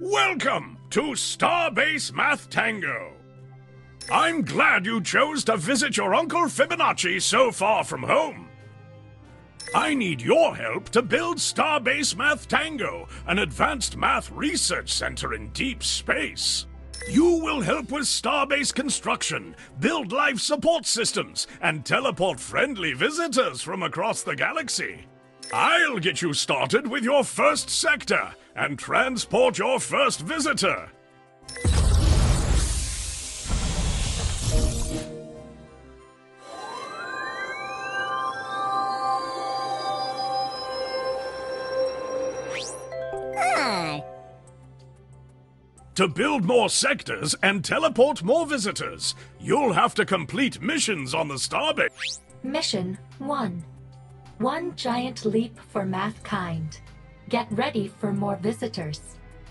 Welcome to Starbase Math Tango. I'm glad you chose to visit your Uncle Fibonacci so far from home. I need your help to build Starbase Math Tango, an advanced math research center in deep space. You will help with Starbase construction, build life support systems, and teleport friendly visitors from across the galaxy. I'll get you started with your first sector and transport your first visitor. To build more sectors and teleport more visitors, you'll have to complete missions on the Starbase. Mission 1 One giant leap for mathkind. Get ready for more visitors.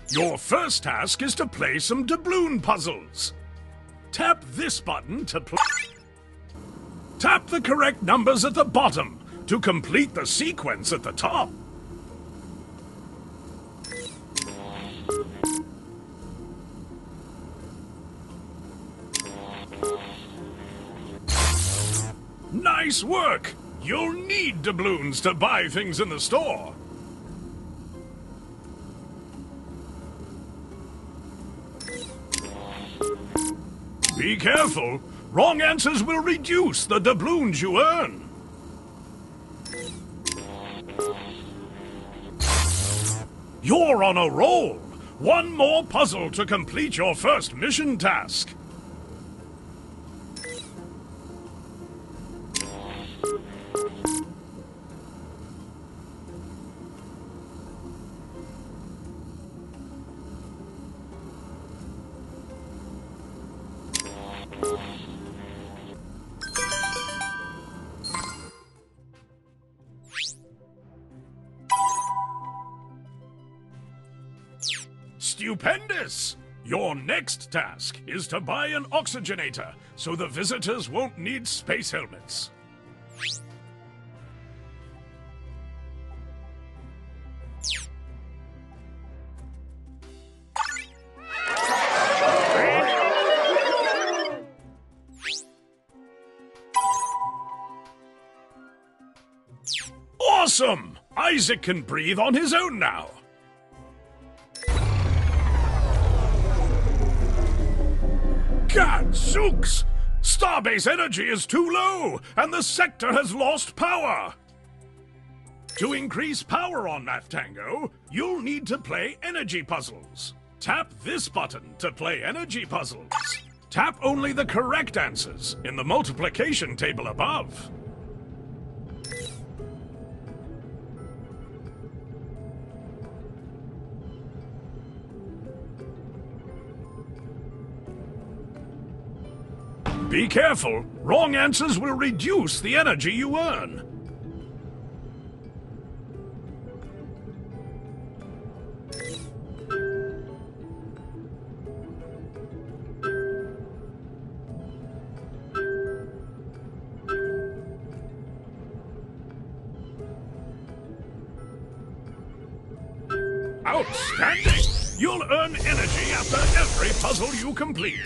Your first task is to play some doubloon puzzles. Tap this button to play. Tap the correct numbers at the bottom to complete the sequence at the top. Nice work! You'll need doubloons to buy things in the store. Be careful. Wrong answers will reduce the doubloons you earn. You're on a roll. One more puzzle to complete your first mission task. Stupendous! Your next task is to buy an oxygenator so the visitors won't need space helmets. Awesome! Isaac can breathe on his own now. Gadzooks! Starbase energy is too low, and the sector has lost power! To increase power on Math Tango, you'll need to play energy puzzles. Tap this button to play energy puzzles. Tap only the correct answers in the multiplication table above. Be careful. Wrong answers will reduce the energy you earn. Outstanding! You'll earn energy after every puzzle you complete.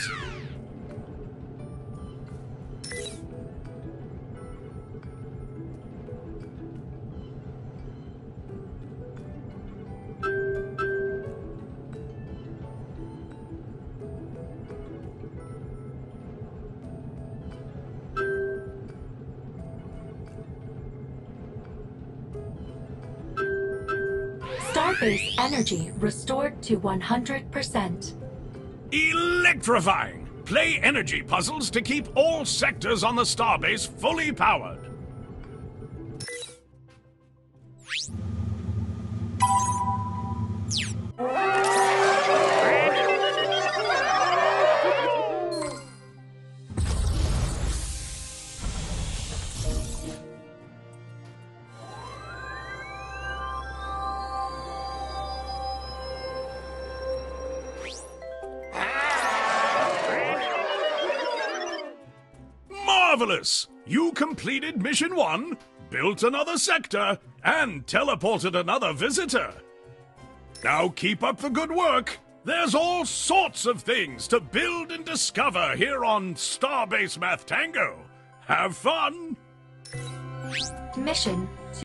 Base energy restored to 100%. Electrifying! Play energy puzzles to keep all sectors on the starbase fully powered. Marvelous! You completed Mission 1, built another sector, and teleported another visitor. Now keep up the good work. There's all sorts of things to build and discover here on Starbase Math Tango. Have fun! Mission